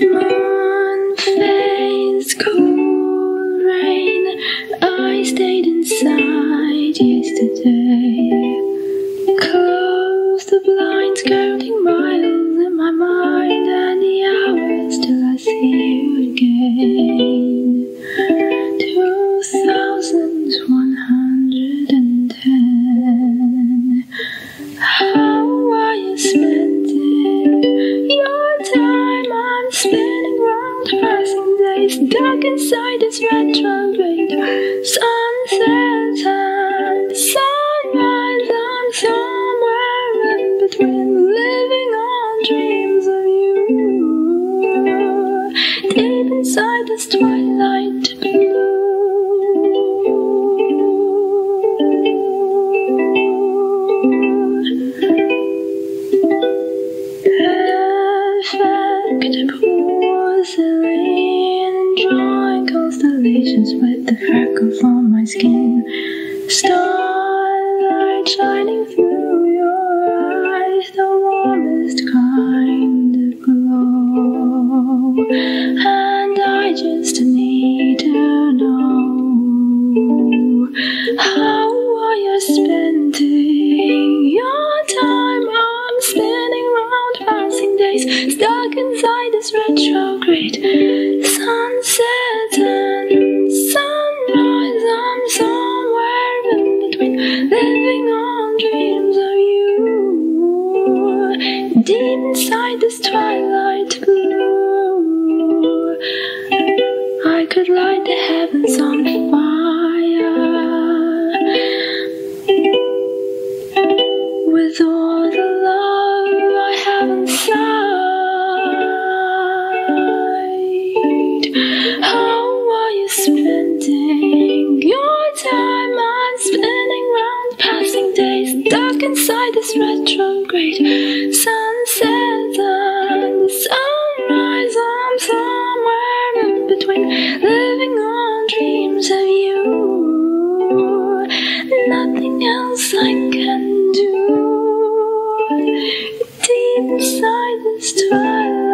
Moon phase, cold rain. I stayed inside yesterday. Close the blinds, counting miles dark inside this retrograde sunset and sunrise. I'm somewhere in between, living on dreams of you, deep inside this twilight blue. Perfect constellations with the freckles on my skin. Starlight shining through your eyes, the warmest kind of glow. And I just need to know how are you spending your time? I'm spinning round, passing days, stuck inside this retrograde sunset deep inside this twilight blue. I could light the heavens on fire with all the love I have inside. How are you spending your time? I'm spinning round, passing days, dark inside this retrograde I can do. Deep inside this twilight.